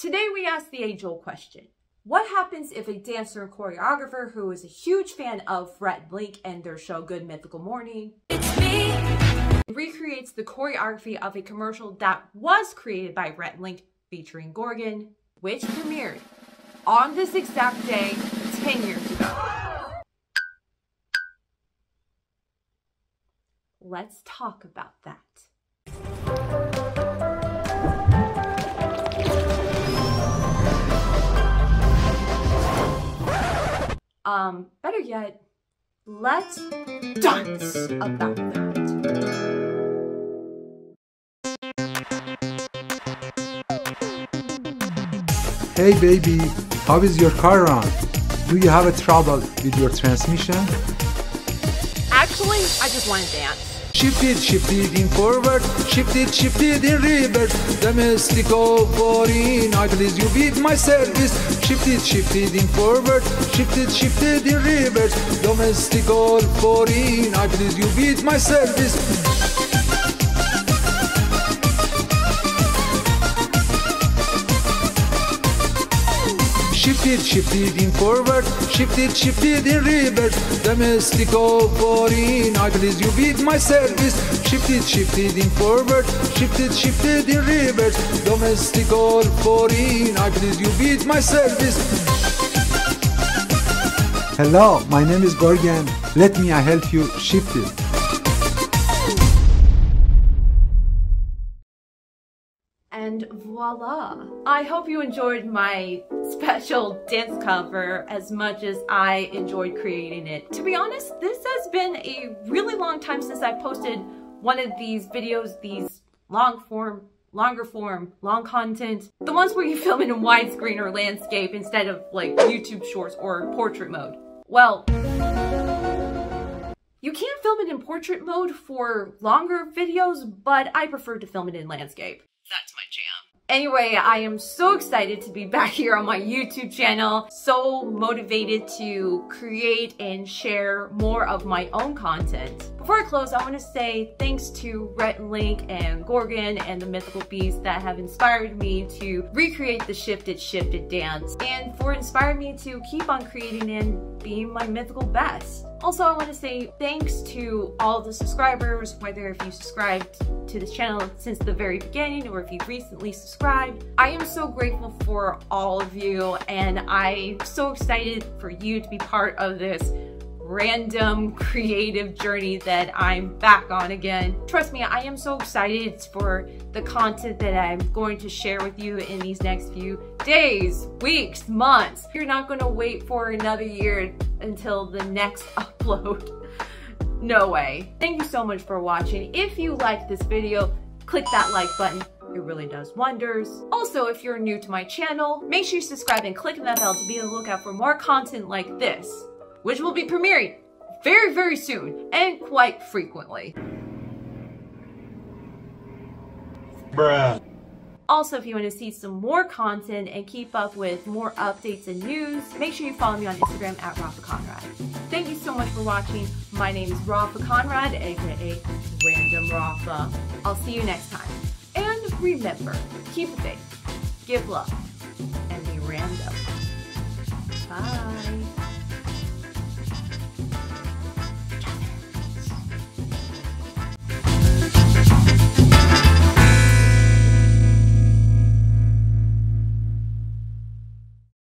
Today we ask the age-old question. What happens if a dancer and choreographer who is a huge fan of Rhett and Link and their show Good Mythical Morning recreates the choreography of a commercial that was created by Rhett Link featuring Goorgen, which premiered on this exact day 10 years ago? Let's talk about that. Um, better yet, let's dance about that. Hey baby, how is your car run? Do you have a trouble with your transmission? Actually, I just want to dance. Shift shifted in forward, shifted, shifted in reverse. Domestico foreign, I please you with my service. Shifted, shifted in forward, shifted, shifted in reverse. Domestico foreign, I please you with my service. Shift it, shift it in forward, shift it, shift it in reverse. Domestico foreign, I please you with my service. Shift it, shift it in forward, shift it, shift it in reverse. Domestico foreign, I please you with my service. Hello, my name is Goorgen. Let me I help you shift it. And voila! I hope you enjoyed my special dance cover as much as I enjoyed creating it. To be honest, this has been a really long time since I posted one of these videos, these long form, longer form, long content. The ones where you film it in widescreen or landscape instead of like YouTube shorts or portrait mode. Well, you can film it in portrait mode for longer videos, but I prefer to film it in landscape. That's my jam. Anyway, I am so excited to be back here on my YouTube channel. So motivated to create and share more of my own content. Before I close, I want to say thanks to Rhett and Link and Goorgen and the Mythical Beasts that have inspired me to recreate the Shift It Shift It dance and for inspiring me to keep on creating and being my mythical best. Also, I want to say thanks to all the subscribers, whether if you subscribed to this channel since the very beginning or if you've recently subscribed. I am so grateful for all of you and I'm so excited for you to be part of this random creative journey that I'm back on again. Trust me, I am so excited for the content that I'm going to share with you in these next few days, weeks, months. You're not gonna wait for another year until the next upload. No way. Thank you so much for watching. If you liked this video, click that like button. It really does wonders. Also, if you're new to my channel, make sure you subscribe and click that bell to be on the lookout for more content like this, which will be premiering very, very soon and quite frequently. Bruh. Also, if you want to see some more content and keep up with more updates and news, make sure you follow me on Instagram at Rapha Conrad. Thank you so much for watching. My name is Rapha Conrad, aka Random Rapha. I'll see you next time. And remember, keep it faith, give love, and be random. Bye.